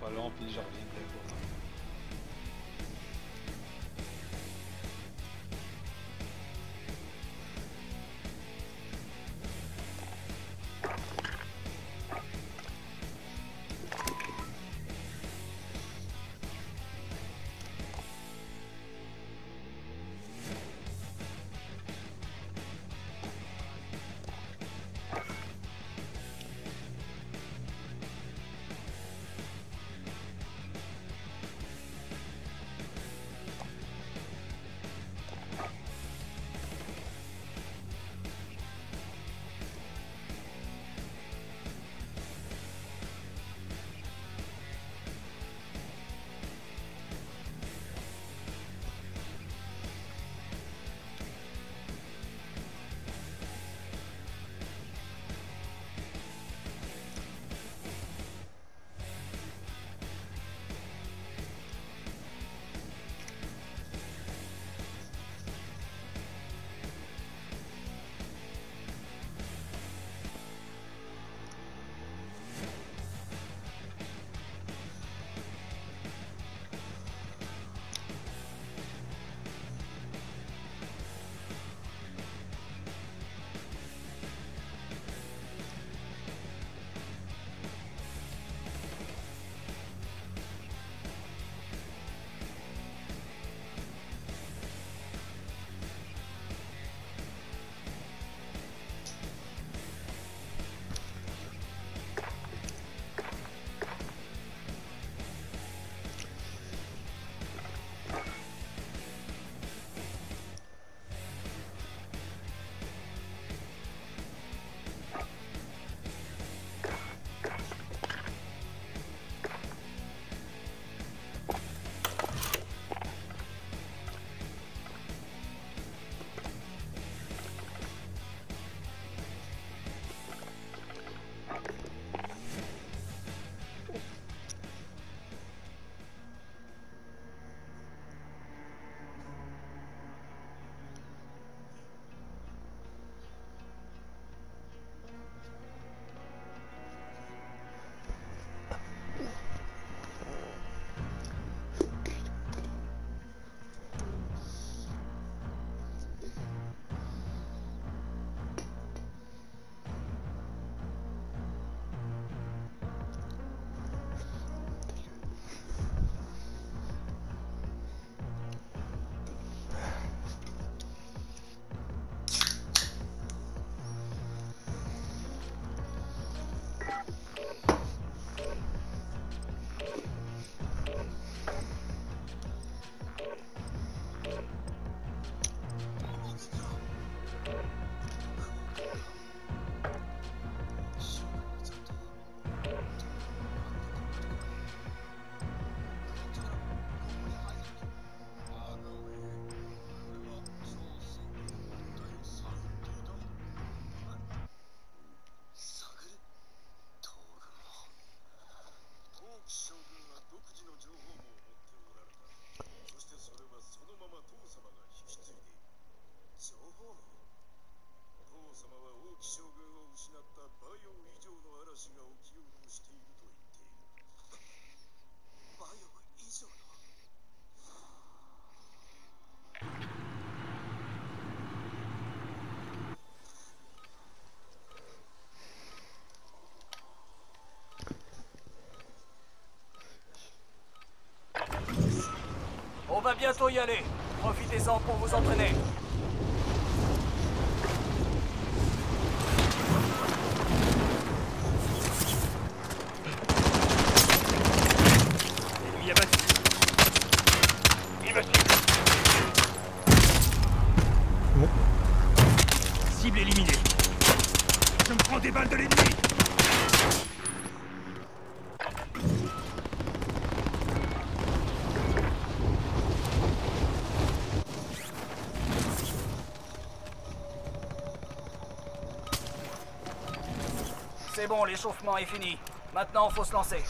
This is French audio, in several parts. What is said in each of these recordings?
pas long, puis je. Va bientôt y aller. Profitez-en pour vous entraîner. C'est bon, l'échauffement est fini. Maintenant, faut se lancer.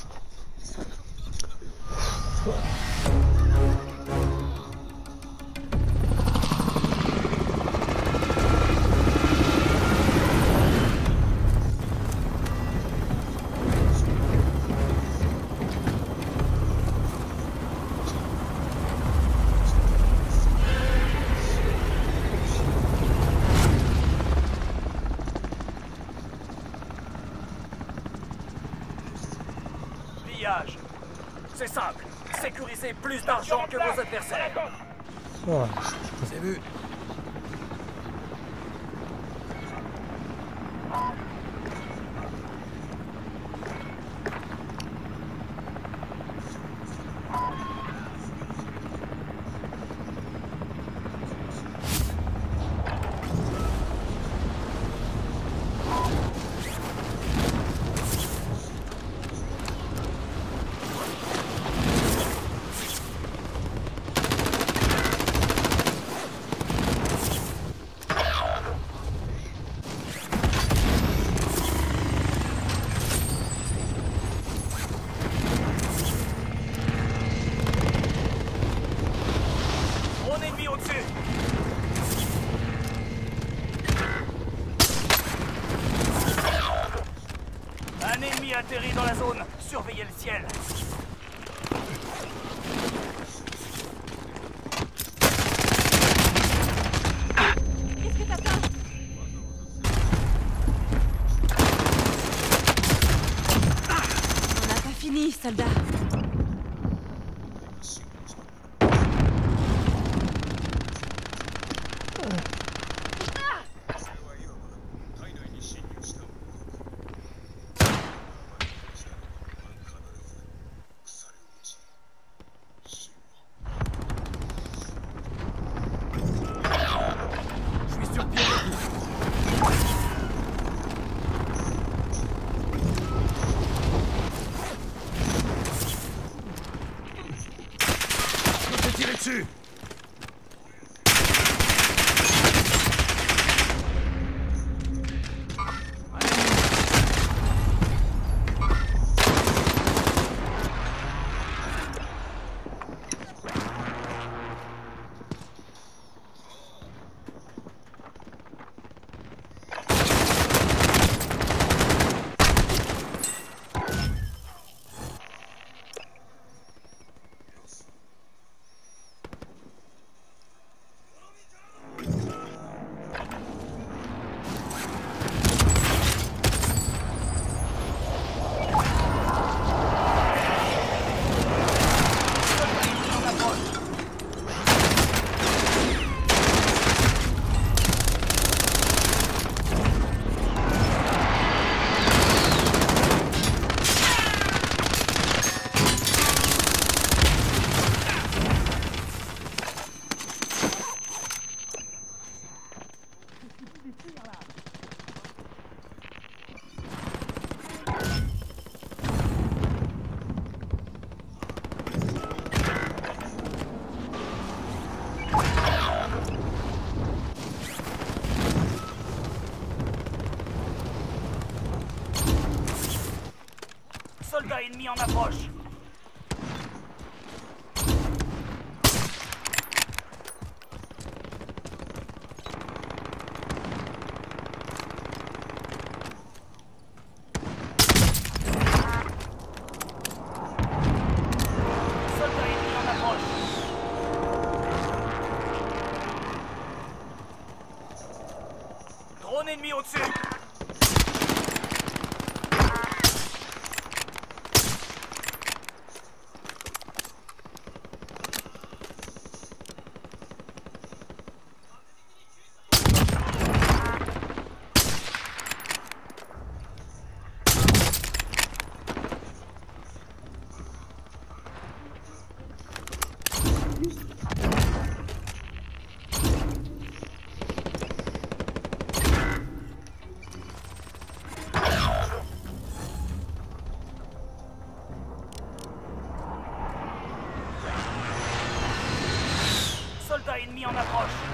C'est simple. Sécurisez plus d'argent que vos adversaires. Ouais. C'est vu. Drone ennemi au-dessus. Un ennemi atterrit dans la zone. Surveillez le ciel. Soldat ennemi en approche. Soldat ennemi en approche. Drone ennemi au-dessus. Soldat ennemi en approche.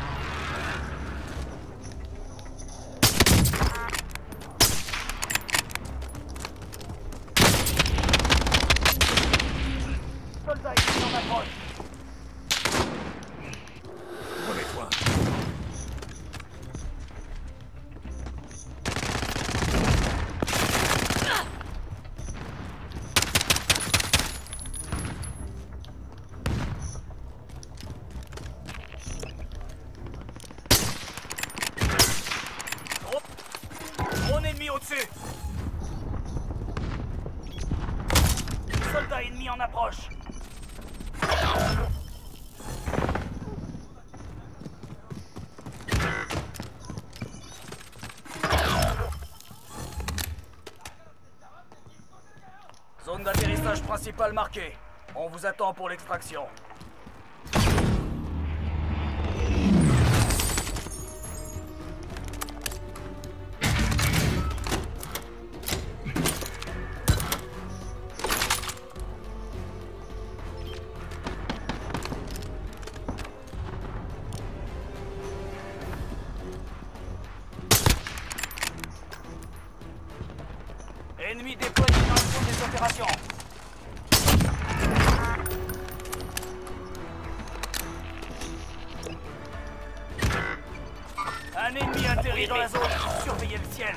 Zone d'atterrissage principale marquée. On vous attend pour l'extraction. Un ennemi atterri dans la zone. Surveillez le ciel.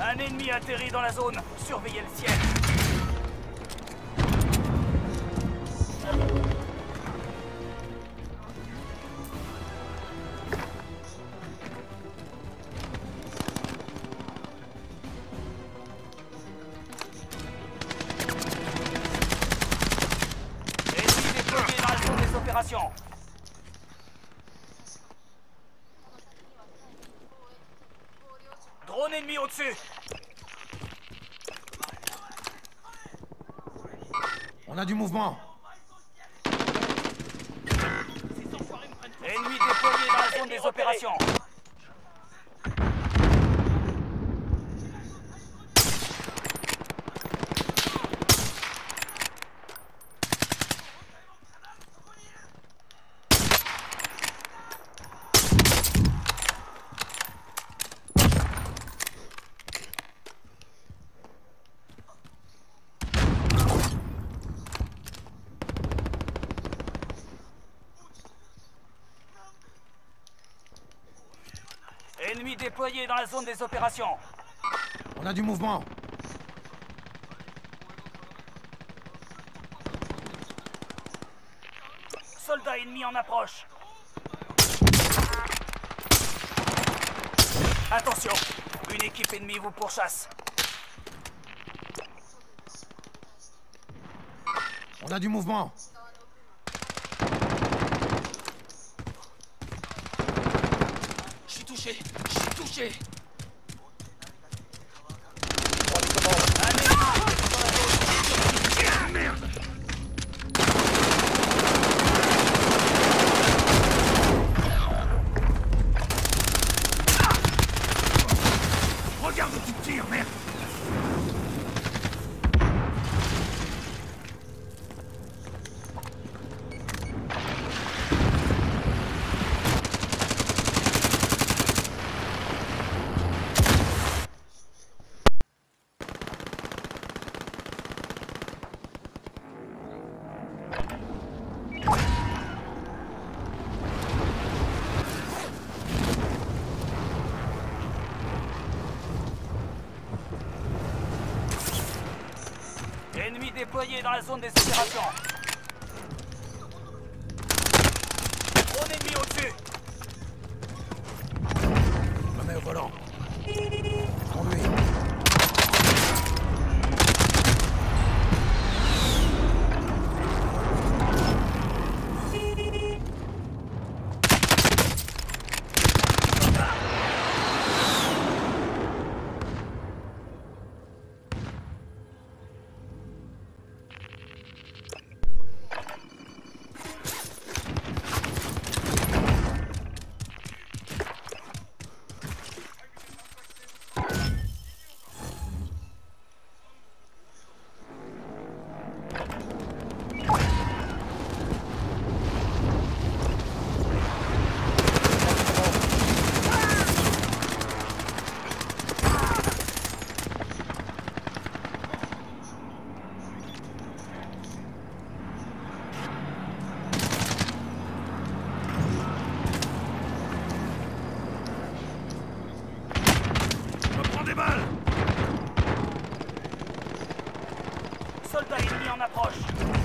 Un ennemi atterri dans la zone. Surveillez le ciel. On a du mouvement. Ennemi déployé dans la zone des opérations. Ennemi déployé dans la zone des opérations. On a du mouvement. Soldat ennemi en approche. Attention, une équipe ennemie vous pourchasse. On a du mouvement. Je suis touché, touché. Ennemi déployé dans la zone des opérations. Drone ennemi au-dessus. Mets au volant. Soldat ennemi en approche.